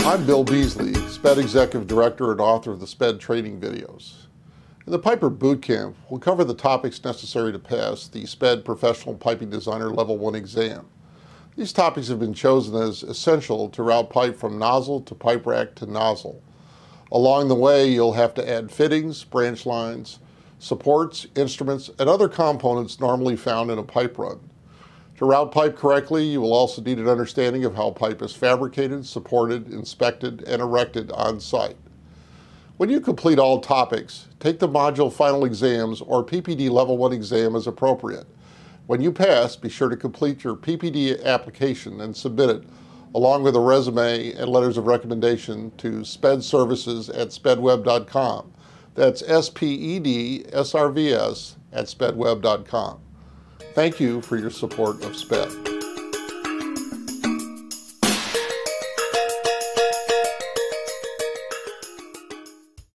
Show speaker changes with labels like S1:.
S1: I'm Bill Beasley, SPED Executive Director and author of the SPED training videos. In the Piper Bootcamp, we'll cover the topics necessary to pass the SPED Professional Piping Designer Level 1 exam. These topics have been chosen as essential to route pipe from nozzle to pipe rack to nozzle. Along the way, you'll have to add fittings, branch lines, supports, instruments, and other components normally found in a pipe run. To route pipe correctly, you will also need an understanding of how pipe is fabricated, supported, inspected, and erected on site. When you complete all topics, take the module final exams or PPD Level 1 exam as appropriate. When you pass, be sure to complete your PPD application and submit it along with a resume and letters of recommendation to spedservices at spedweb.com. That's S-P-E-D-S-R-V-S at spedweb.com. Thank you for your support of SPED.